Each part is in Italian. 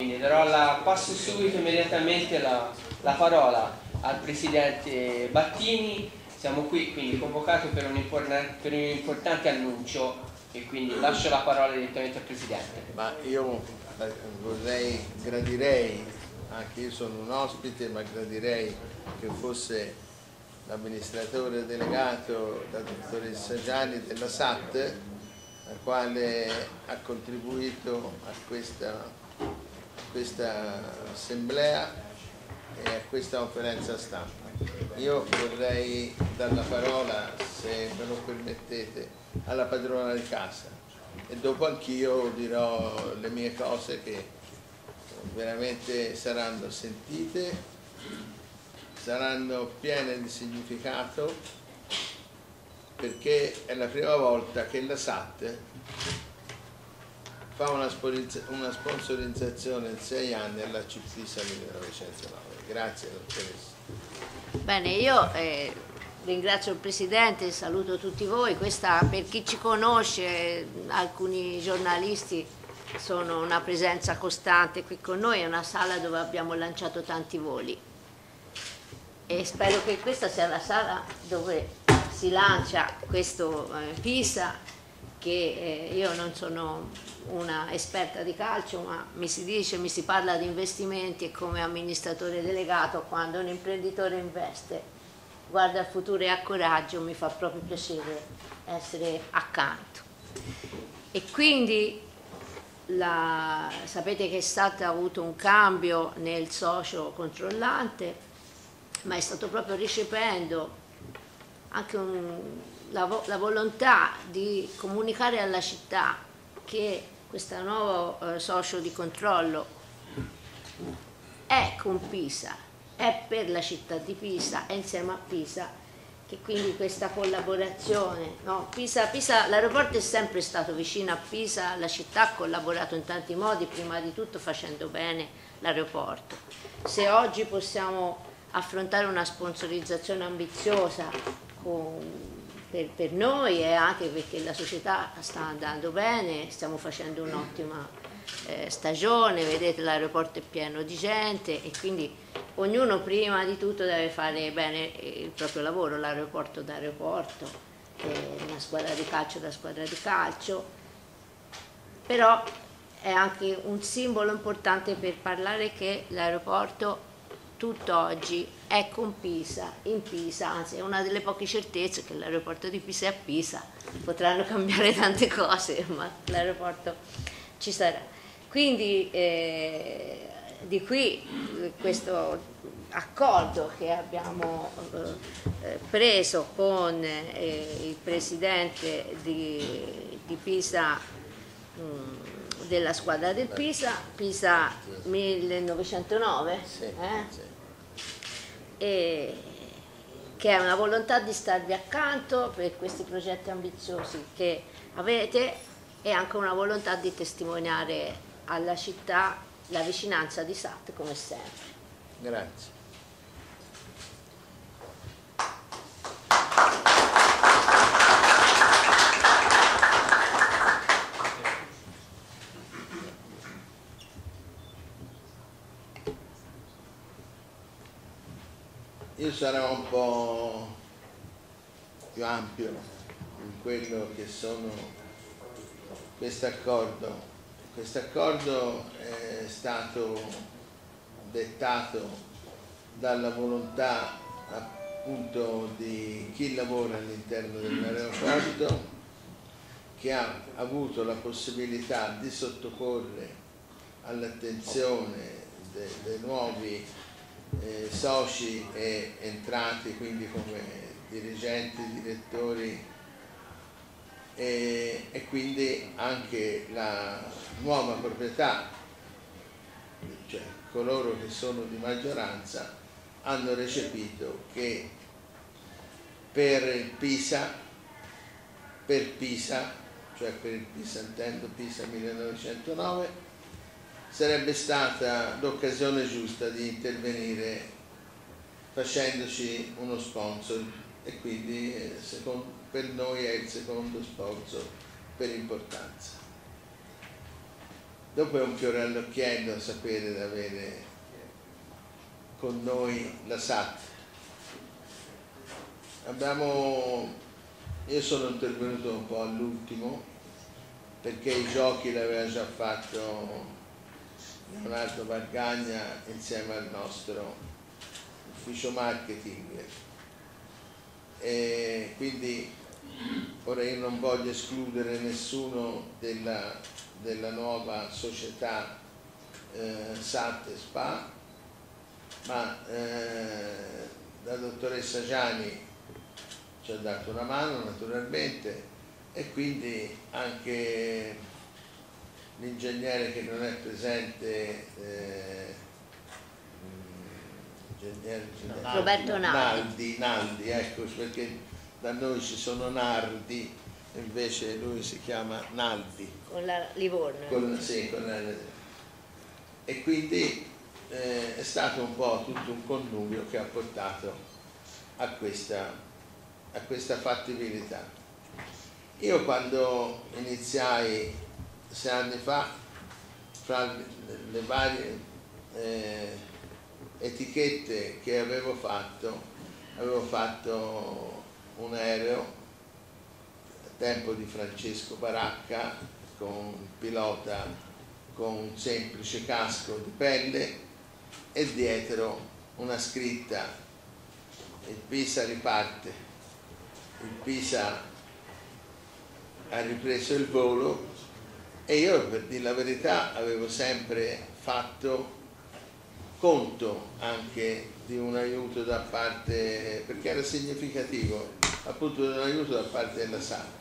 Quindi darò la, passo subito immediatamente la, la, parola al Presidente Battini, siamo qui quindi convocato per un, per un, importante annuncio e quindi lascio la parola direttamente al Presidente. Ma io eh, vorrei, gradirei, anche io sono un ospite, ma gradirei che fosse l'amministratore delegato, la dottoressa Gianni della SAT, la quale ha contribuito a questa questa assemblea e a questa conferenza stampa. Io vorrei dare la parola, se me lo permettete, alla padrona di casa e dopo anch'io dirò le mie cose che veramente saranno sentite, saranno piene di significato perché è la prima volta che la SAT fa una, sponsorizzazione in sei anni alla CPSA 1909. Grazie dottoressa. Bene, io eh, ringrazio il Presidente, saluto tutti voi. Questa, per chi ci conosce, alcuni giornalisti sono una presenza costante qui con noi, è una sala dove abbiamo lanciato tanti voli e spero che questa sia la sala dove si lancia questo eh, PISA che eh, io non sono una esperta di calcio, ma mi si dice, mi si parla di investimenti e come amministratore delegato quando un imprenditore investe guarda il futuro e ha coraggio, mi fa proprio piacere essere accanto. E quindi la, sapete che è stato avuto un cambio nel socio controllante, ma è stato proprio ricependo anche un, la, la volontà di comunicare alla città che questo nuovo eh, socio di controllo è con Pisa, è per la città di Pisa, è insieme a Pisa che quindi questa collaborazione, no? Pisa, Pisa, l'aeroporto è sempre stato vicino a Pisa, la città ha collaborato in tanti modi, prima di tutto facendo bene l'aeroporto. Se oggi possiamo affrontare una sponsorizzazione ambiziosa con per, per, noi e anche perché la società sta andando bene, stiamo facendo un'ottima eh, stagione, vedete l'aeroporto è pieno di gente e quindi ognuno prima di tutto deve fare bene il proprio lavoro, l'aeroporto da aeroporto, eh, una squadra di calcio da squadra di calcio, però è anche un simbolo importante per parlare che l'aeroporto tutt'oggi è con Pisa, in Pisa, anzi è una delle poche certezze che l'aeroporto di Pisa è a Pisa, potranno cambiare tante cose, ma l'aeroporto ci sarà. Quindi eh, di qui questo accordo che abbiamo eh, preso con eh, il presidente di, di Pisa mh, mm, della squadra del Pisa, Pisa 1909, sì, eh? sì e che è una volontà di starvi accanto per questi progetti ambiziosi che avete e anche una volontà di testimoniare alla città la vicinanza di Sat come sempre. Grazie. Io sarò un po' più ampio in quello che sono questo accordo. Questo accordo è stato dettato dalla volontà appunto di chi lavora all'interno dell'aeroporto che ha avuto la possibilità di sottoporre all'attenzione dei, dei nuovi eh, soci e entrati quindi come dirigenti, direttori e, e quindi anche la nuova proprietà, cioè coloro che sono di maggioranza hanno recepito che per Pisa, per Pisa, cioè per il Pisa intendo Pisa 1909, sarebbe stata l'occasione giusta di intervenire facendoci uno sponsor e quindi eh, secondo, per noi è il secondo sponsor per importanza. dopo è un fiore all'occhiello sapere di avere con noi la SAT. Abbiamo, io sono intervenuto un po' all'ultimo perché i giochi l'aveva già fatto Leonardo Bargagna insieme al nostro ufficio marketing. E quindi ora io non voglio escludere nessuno della, della nuova società eh, SAT SPA ma eh, la dottoressa Gianni ci ha dato una mano naturalmente e quindi anche l'ingegnere che non è presente eh, mm, Roberto Naldi. Naldi, ecco perché da noi ci sono Nardi invece lui si chiama Naldi con la Livorno con, sì, con la, e quindi eh, è stato un po' tutto un connubio che ha portato a questa, a questa fattibilità. Io quando iniziai sei anni fa, fra le varie eh, etichette che avevo fatto, avevo fatto un aereo a tempo di Francesco Baracca con pilota con un semplice casco di pelle e dietro una scritta il Pisa riparte il Pisa ha ripreso il volo e io per dire la verità avevo sempre fatto conto anche di un aiuto da parte perché era significativo appunto di un aiuto da parte della SAT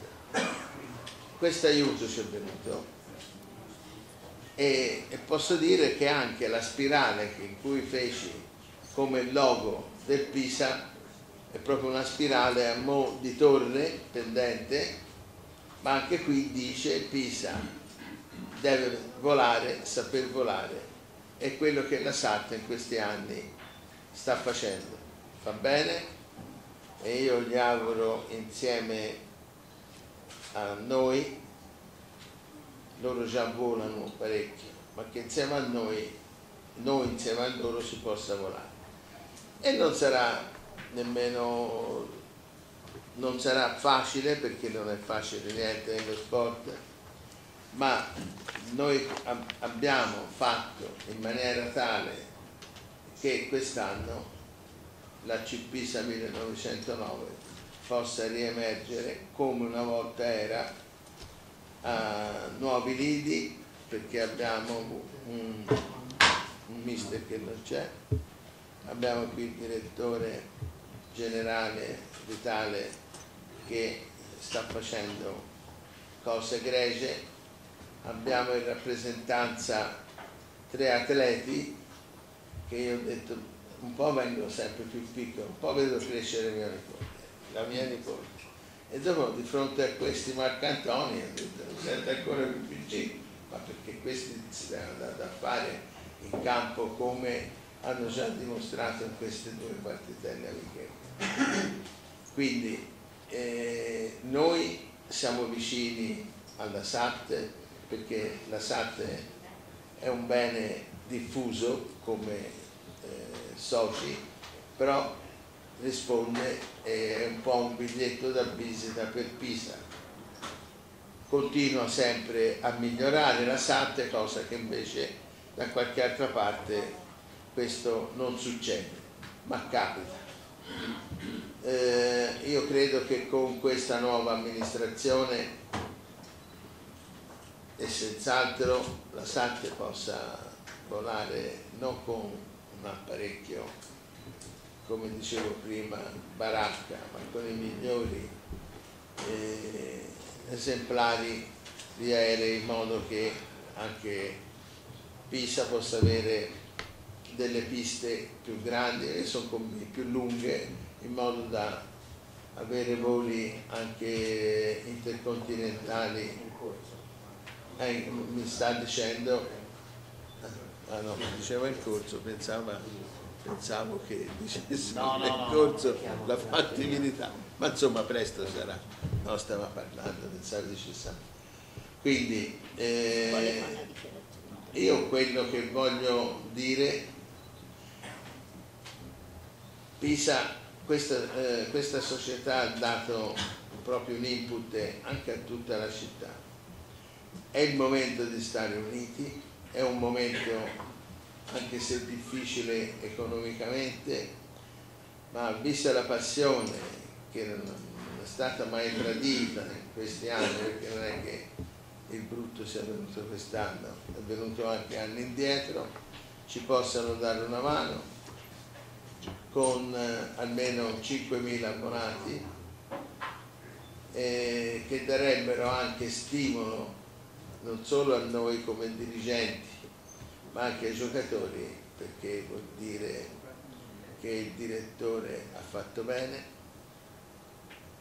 questo aiuto ci è venuto. E, e posso dire che anche la spirale in cui feci come logo del Pisa è proprio una spirale a mo di torre pendente ma anche qui dice Pisa deve volare, saper volare. È quello che la SAT in questi anni sta facendo. Fa bene? E io gli auguro insieme a noi loro già volano parecchio, ma che insieme a noi, noi insieme a loro si possa volare. E non sarà nemmeno, non sarà facile perché non è facile niente nello sport, ma noi abbiamo fatto in maniera tale che quest'anno la CPISA 1909 possa riemergere come una volta era a nuovi lidi perché abbiamo un, un mister che non c'è, abbiamo qui il direttore generale Vitale che sta facendo cose egregie, abbiamo in rappresentanza tre atleti che io ho detto un po' vengo sempre più piccolo, un po' vedo crescere mio nipote, la mia nipote e dopo di fronte a questi Marcantoni ho detto sente ancora più piccino ma perché questi si devono da fare in campo come hanno già dimostrato in queste due partitelle amichevoli quindi eh, noi siamo vicini alla SAT perché la SAT è un bene diffuso come eh, soci però risponde è un po' un biglietto da visita per Pisa. Continua sempre a migliorare la SAT, cosa che invece da qualche altra parte questo non succede, ma capita. Eh, io credo che con questa nuova amministrazione e senz'altro la SAT possa volare non con un apparecchio come dicevo prima, baracca, ma con i migliori eh, esemplari di aerei in modo che anche Pisa possa avere delle piste più grandi e più lunghe in modo da avere voli anche intercontinentali. Eh, mi sta dicendo, ah no, diceva in corso, pensava pensavo che dicesse no, nel no, corso no, la fattibilità, ma insomma presto sarà, no, stava parlando del 16 Quindi, eh, io quello che voglio dire, Pisa, questa, eh, questa società ha dato proprio un input anche a tutta la città. È il momento di stare uniti, è un momento anche se difficile economicamente, ma vista la passione che non è stata mai tradita in questi anni, perché non è che il brutto sia venuto quest'anno, è venuto anche anni indietro, ci possano dare una mano con eh, almeno 5.000 abbonati eh, che darebbero anche stimolo non solo a noi come dirigenti ma anche ai giocatori perché vuol dire che il direttore ha fatto bene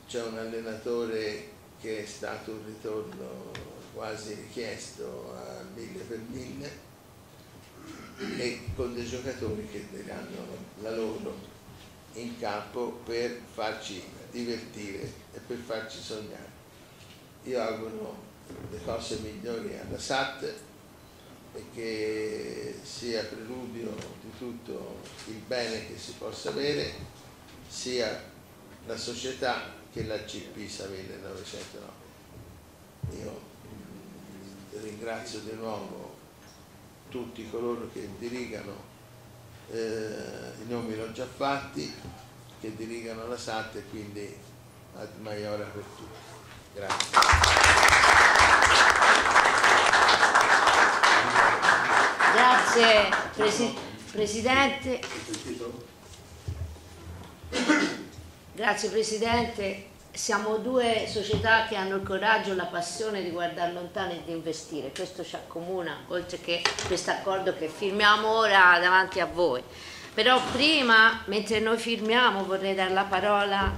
c'è un allenatore che è stato un ritorno quasi richiesto a mille per mille e con dei giocatori che daranno la loro in campo per farci divertire e per farci sognare. Io auguro le cose migliori alla SAT e che sia preludio di tutto il bene che si possa avere, sia la società che la CPISA 1909. Io ringrazio di nuovo tutti coloro che dirigano, eh, i nomi l'ho già fatti, che dirigano la SAT e quindi ad Maiora per tutti. Grazie. Grazie Presi Presidente. Grazie Presidente. Siamo due società che hanno il coraggio e la passione di guardare lontano e di investire. Questo ci accomuna, oltre che questo accordo che firmiamo ora davanti a voi. Però prima, mentre noi firmiamo, vorrei dare la parola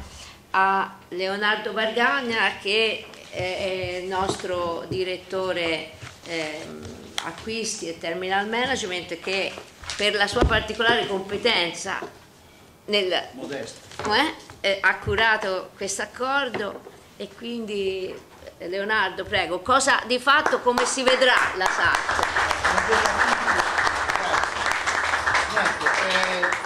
a Leonardo Bargagna che è il nostro direttore ehm, acquisti e terminal management che per la sua particolare competenza nel, eh, eh, ha curato questo accordo e quindi eh, Leonardo prego, cosa di fatto come si vedrà la SAT? Niente,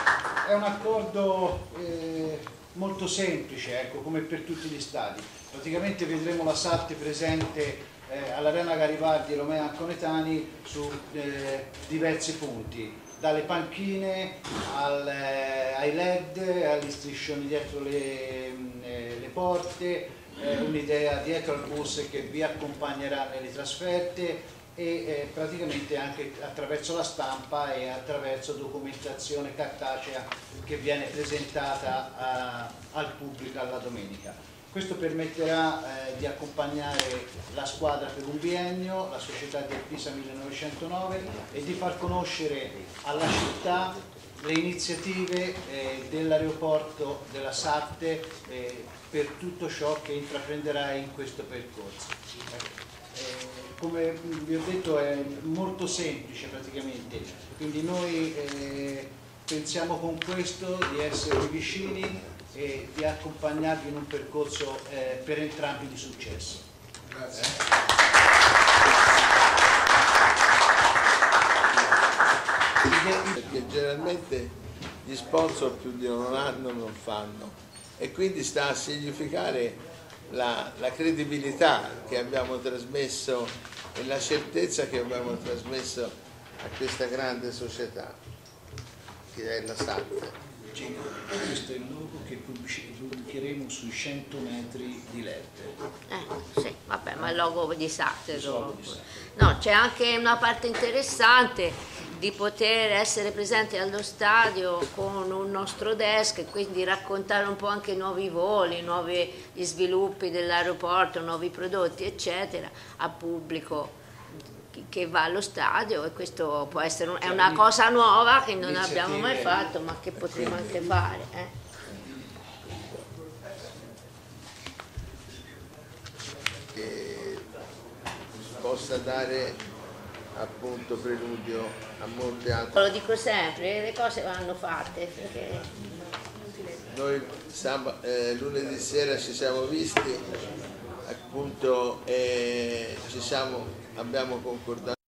è un accordo eh, molto semplice, ecco, come per tutti gli stati. Praticamente vedremo la SAT presente eh, all'Arena Garibaldi Romea Conetani su eh, diversi punti, dalle panchine al, eh, ai led, agli striscioni dietro le, mm, eh, le porte, eh, un'idea dietro al bus che vi accompagnerà nelle trasferte e eh, praticamente anche attraverso la stampa e attraverso documentazione cartacea che viene presentata a, al pubblico alla domenica. Questo permetterà eh, di accompagnare la squadra per un biennio, la società del Pisa 1909 e di far conoscere alla città le iniziative eh, dell'aeroporto della Satte eh, per tutto ciò che intraprenderà in questo percorso. Eh, come vi ho detto è molto semplice praticamente, quindi noi eh, pensiamo con questo di essere vicini e di accompagnarvi in un percorso eh, per entrambi di successo. Grazie. Eh? Perché generalmente gli sponsor più di un anno non fanno e quindi sta a significare la, la credibilità che abbiamo trasmesso e la certezza che abbiamo trasmesso a questa grande società che è la SAT. Questo è il logo che pubblicheremo sui 100 metri di LED. Eh, sì, vabbè, ma il logo di Sacre. No, c'è anche una parte interessante di poter essere presenti allo stadio con un nostro desk e quindi raccontare un po' anche nuovi voli, nuovi sviluppi dell'aeroporto, nuovi prodotti, eccetera, al pubblico che va allo stadio e questo può essere un, è cioè, una cosa nuova che non abbiamo mai fatto ma che potremo anche fare. Eh. Che possa dare appunto preludio a molte altre. Lo dico sempre, le cose vanno fatte perché... Noi eh, lunedì sera ci siamo visti appunto eh, ci siamo, abbiamo concordato